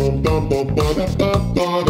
ba ba ba ba ba ba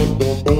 Música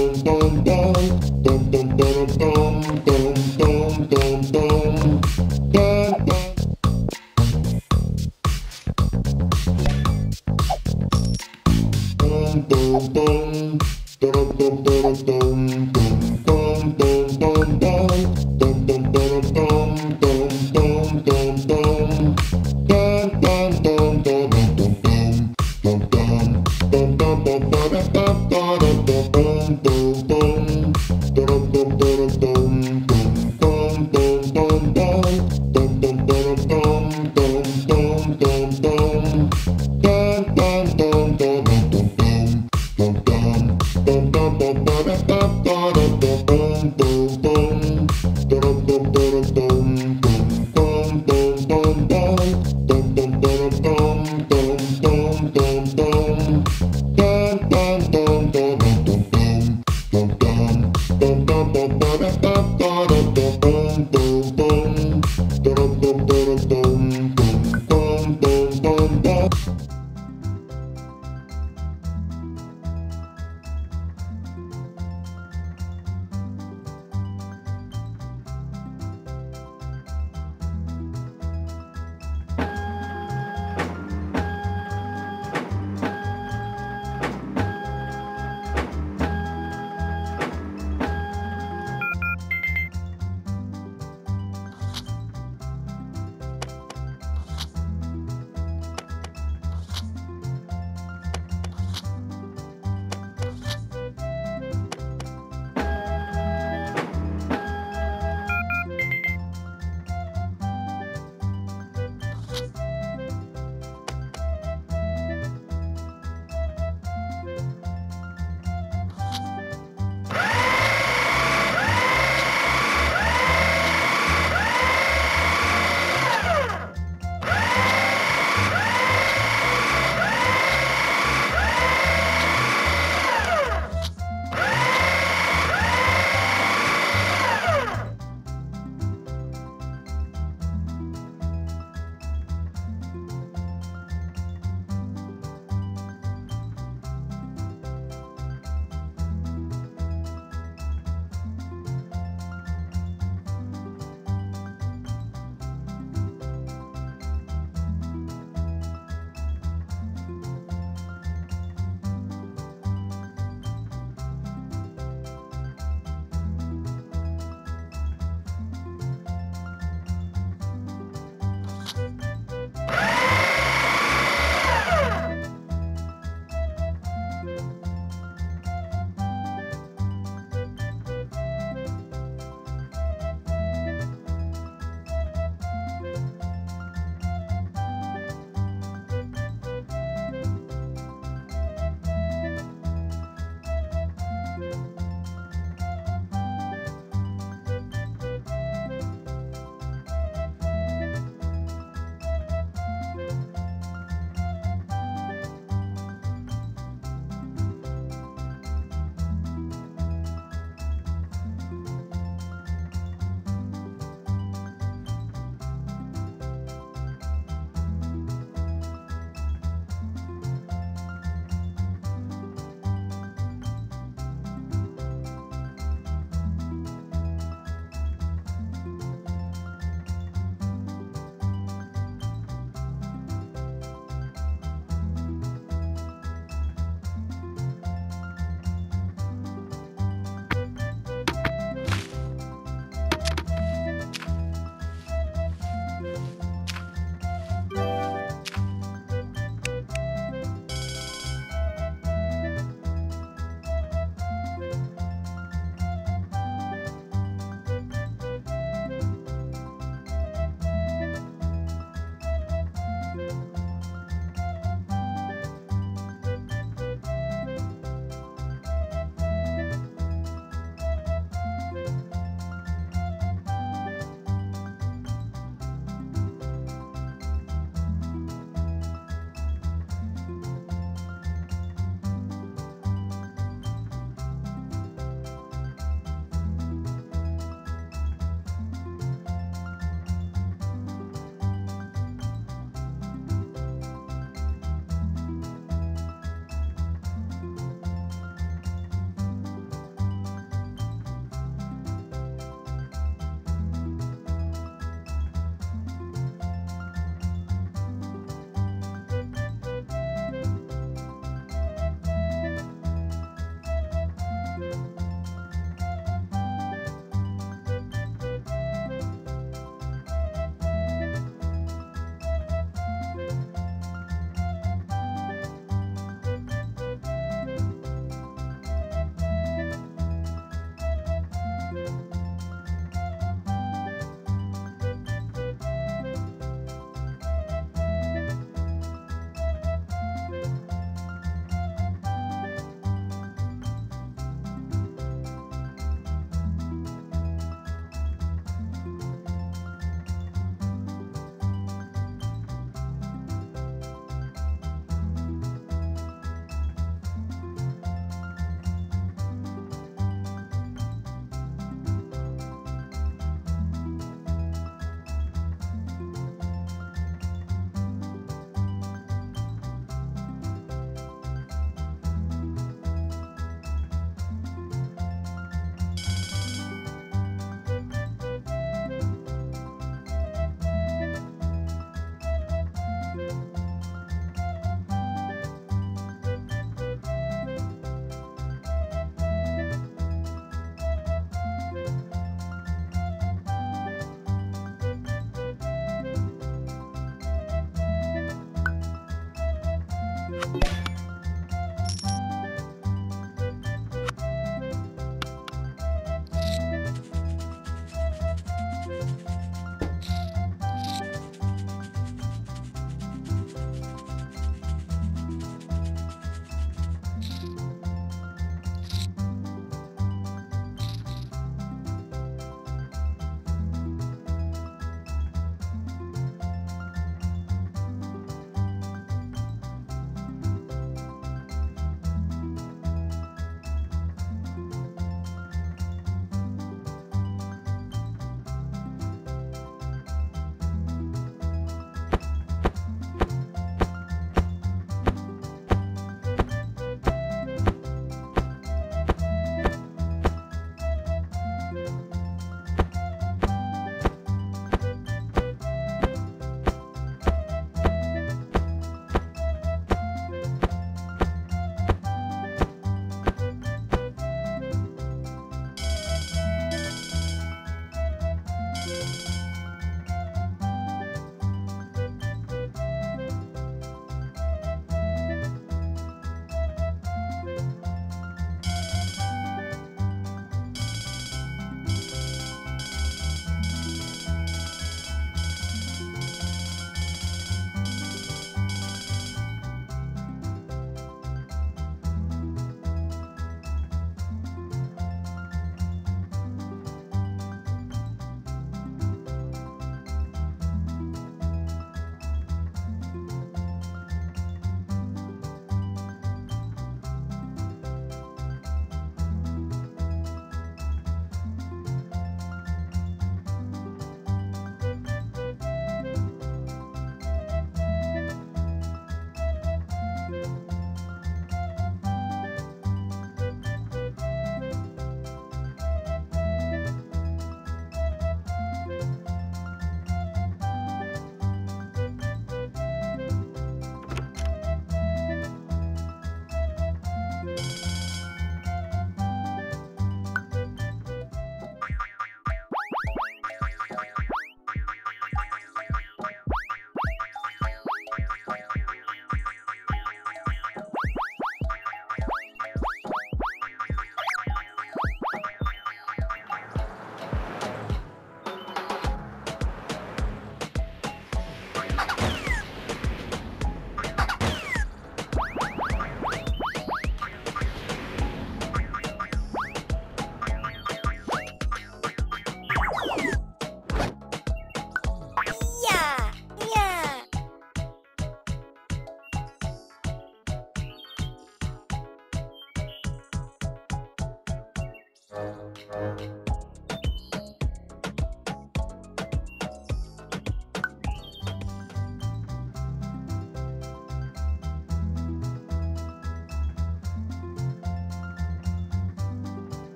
Yeah, yeah.